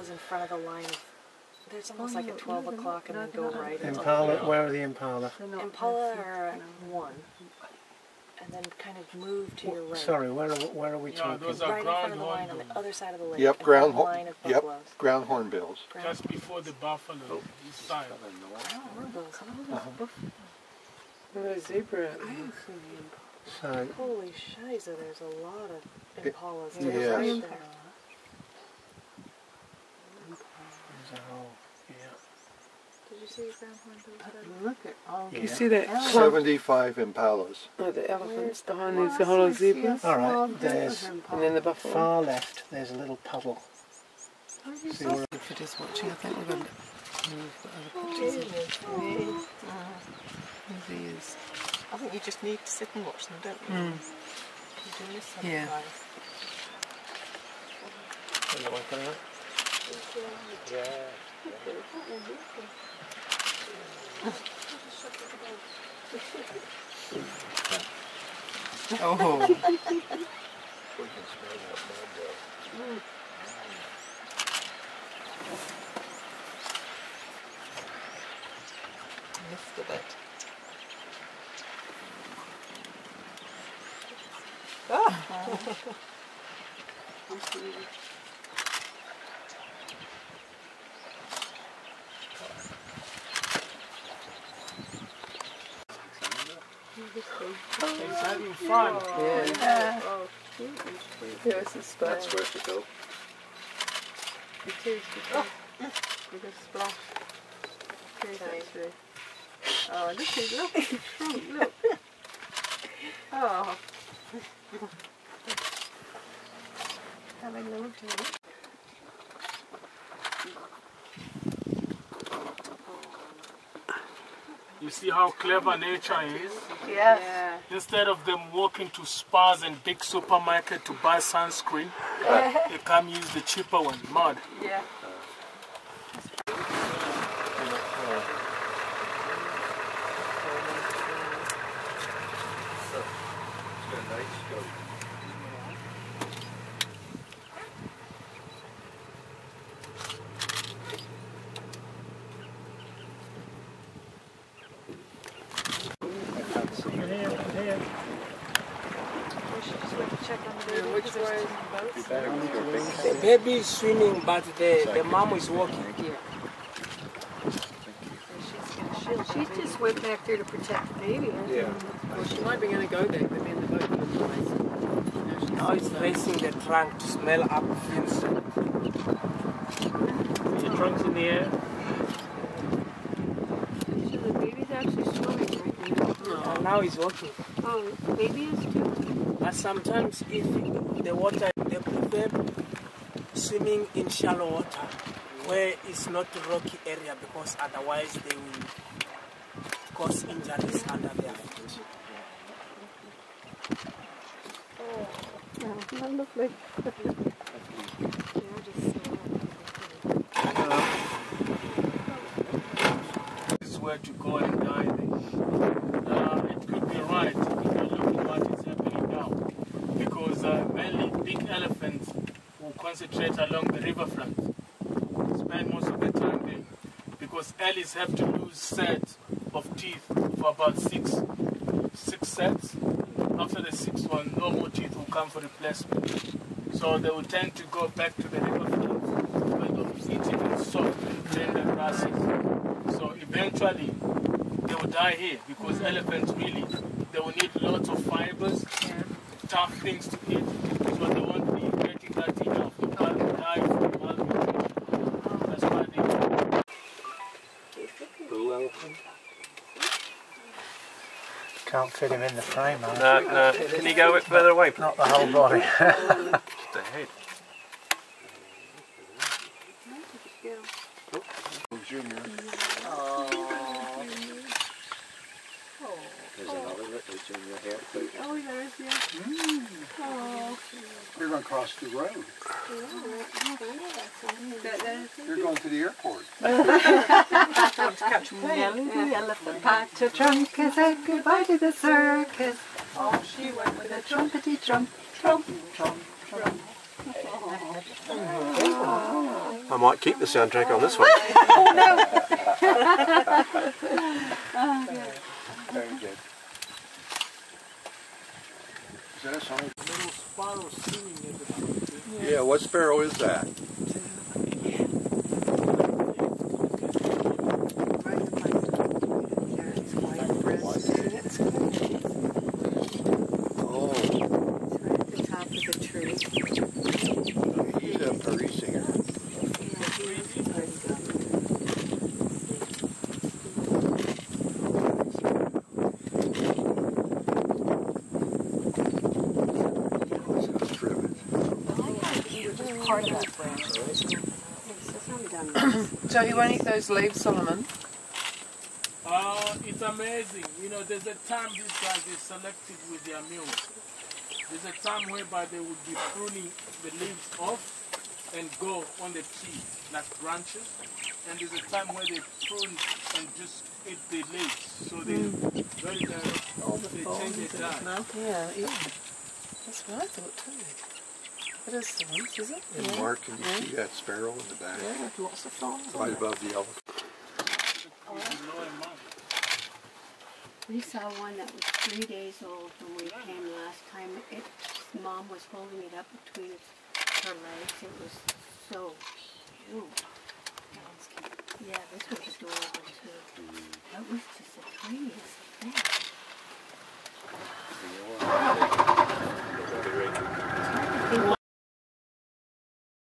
Impalas in front of the line of. There's oh, almost like a 12 o'clock and then go right. until- Impala, where are the Impala? Impala are at um, one, and then kind of move to your right. Sorry, where are, where are we Yeah, talking? those are Right in front of the line on the other side of the lake. Yep, ground, of the line of yep, buffaloes. ground hornbills. Ground- just before the buffalo, oh. this side. hornbills, huh? What a zebra. So, Holy shiza, there's a lot of impalas to yes. right there. there's a whole, yeah. Did you see ground hornbills? Fred? Look at all Yeah. You see that clump? Seventy-five impalas. Oh, the elephants behind these the hollow zebras. All right, there's And then the buffalo. far left, there's a little puddle. See where, If you're just watching, I think we're going to move the other pictures. of There he is. I think you just need to sit and watch them, don't you? Mm. You do miss Yeah. sometimes. Oh, a bit. Ah. He's having fun. yeah. Here's the splash. where to go. It is because with a splash. Actually. Oh, look, he's look, look. Oh. Having a look at You see how clever nature is? Yeah. Instead of them walking to spas and big supermarket to buy sunscreen, they come use the cheaper one, mud. Yeah. We should just wait to check on the baby because there's too boats. The baby is swimming, but the, the mom is walking. She just went back there to protect the baby. Yeah. Well, she might be going to go there, but then the boat will rise. Now it's racing the trunk to smell up fins. The trunk's in the air. So the baby's actually swimming right now. And now he's walking. Oh, baby is too. But sometimes if the water, they prefer swimming in shallow water where it's not rocky area because otherwise they will cause injuries under their feet. Oh, not. This Uh, it could be right if you look at what is happening now. Because uh, mainly big elephants will concentrate along the riverfront. Spend most of the time there. Because ellis have to lose sets of teeth for about six, six sets. After the sixth one, no more teeth will come for replacement. So they will tend to go back to the riverfront where they'll eat even soft and tender grasses. So eventually die here because elephants really they will need lots of fibers, tough things to eat, so they won't be getting that enough. They can't die from malnutrition. That's why they Bull elephant. can't fit him in the frame, man. No, no. Can you go a bit further away? Not the whole body. The head. Junior. There's another little junior here. Oh, there's yeah. You're going to cross the road. You're going to the airport. Pat a trunk and said goodbye to the circus. Oh, she went with a trumpety trump, trump, trump, trump. I might keep the soundtrack on this one. Oh, Very good. Is that a song? Little sparrow singing at the. Yeah, what sparrow is that? Oh, at the top of the tree. he's a prairie singer. Sounds terrific. Part of that branch. So he won't eat those leaves, Solomon. Uh, it's amazing. You know, there's a time these guys are selected with their meals. There's a time whereby they would be pruning the leaves off and go on the tree, like branches. And there's a time where they prune and just eat the leaves. So they very direct. They change their diet. Yeah, yeah. That's what I thought too. It is thorns, is it? And Mark, can you see that sparrow in the back? Yeah, with lots of thorns. Right above the elephant. Low. We saw one that was three days old when we came last time. It, mom was holding it up between its, her legs. It was so cute. Yeah, this was